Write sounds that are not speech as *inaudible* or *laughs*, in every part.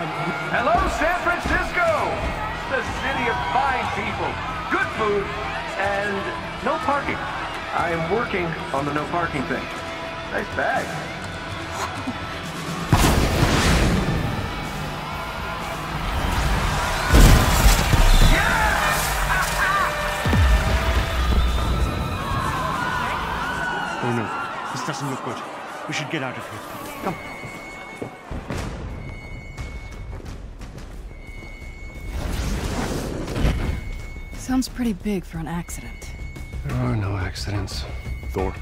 Hello, San Francisco! The city of fine people, good food, and no parking. I am working on the no parking thing. Nice bag. *laughs* Oh no, this doesn't look good. We should get out of here. Come. Sounds pretty big for an accident. There are no accidents. Thor,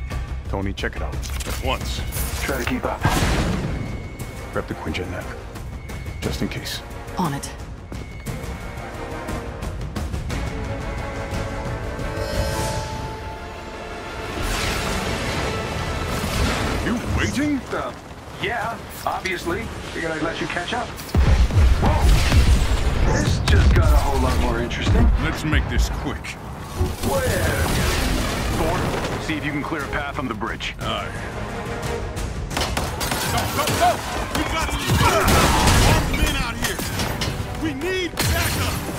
Tony, check it out. At once. Try to keep up. Grab the Quinjet net. Just in case. On it. You waiting? Uh, yeah, obviously. Figured I'd let you catch up. Whoa! This just got a whole lot more interesting. Let's make this quick. Where? Thor, see if you can clear a path on the bridge. Aye. Go, go, go! We got armed men out here. We need backup.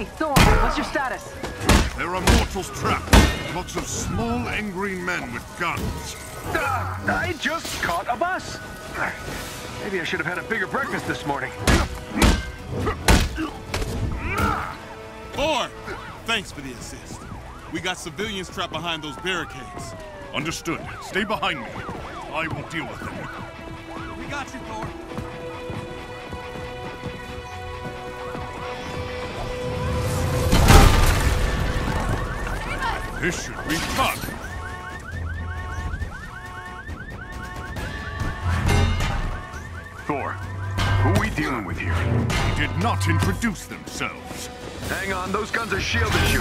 Tony, Thor, what's your status? There are mortals trapped. Lots of small, angry men with guns. Uh, I just caught a bus. Maybe I should have had a bigger breakfast this morning. Thor! Thanks for the assist. We got civilians trapped behind those barricades. Understood. Stay behind me. I will deal with them. We got you, Thor. This should be fun. Thor, who are we dealing with here? They did not introduce themselves. Hang on, those guns are shielded you.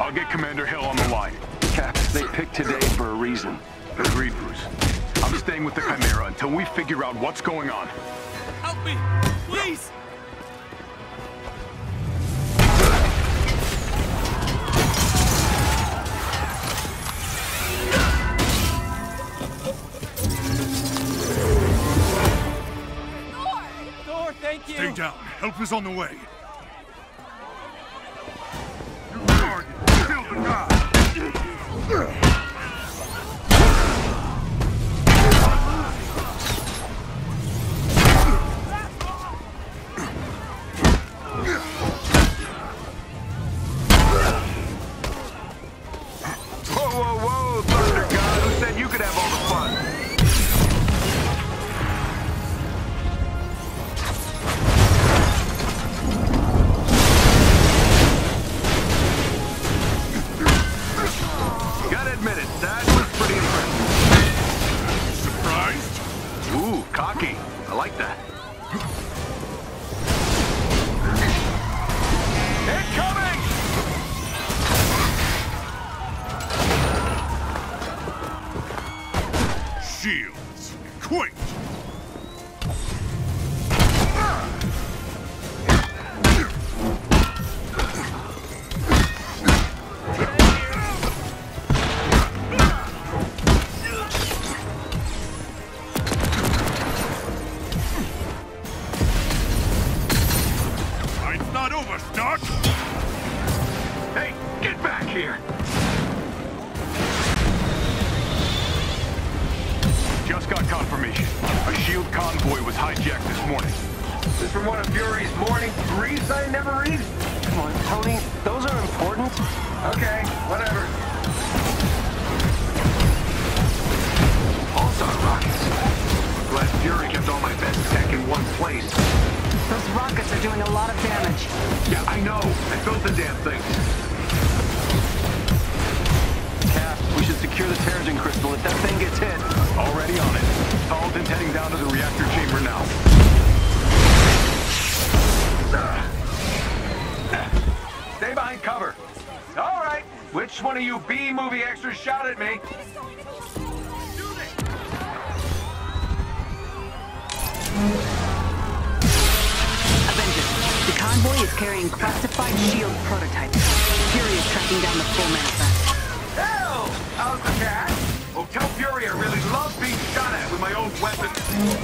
I'll get Commander Hill on the line. Cap, they picked today for a reason. Agreed, Bruce. I'm staying with the Chimera until we figure out what's going on. Help me! Please! Thank you! Stay down. Help is on the way. Whoa, Shields. Quick! Fight's not over, Stark! Hey, get back here! Hijacked this morning. This is from one of Fury's morning briefs I never read? Come on, Tony, those are important. Okay, whatever. Pulsar rockets. Glad Fury kept all my best tech in one place. Those rockets are doing a lot of damage. Yeah, I know. I built the damn things. Secure crystal if that thing gets hit. Already on it. Tarleton's heading down to the reactor chamber now. Stay behind cover. All right. Which one of you B movie extras shot at me? Avengers, the convoy is carrying classified SHIELD prototypes. Fury is tracking down the full manifest. Hell! How's the cat? Tell Fury I really love being shot at with my own weapon.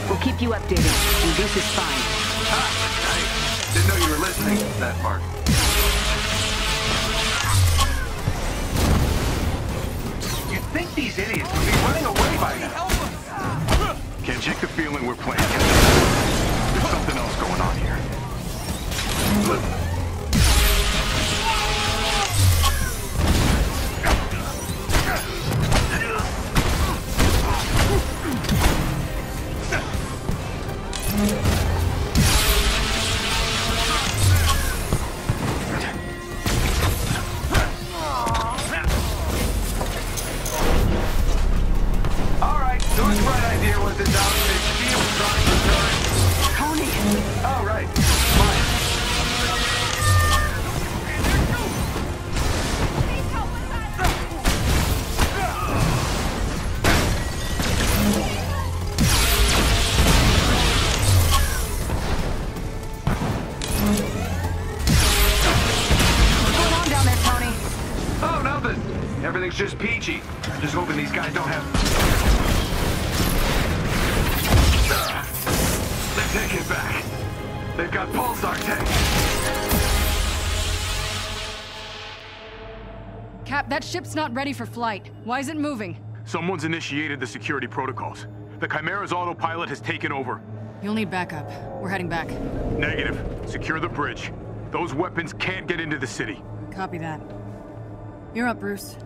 We'll keep you updated, and Goose is fine. Ah, didn't know you were listening to that part. You'd think these idiots hoping these guys don't have... Ugh. They take it back. They've got pulsar tanks. Cap, that ship's not ready for flight. Why is it moving? Someone's initiated the security protocols. The Chimera's autopilot has taken over. You'll need backup. We're heading back. Negative. Secure the bridge. Those weapons can't get into the city. Copy that. You're up, Bruce.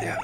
Yeah.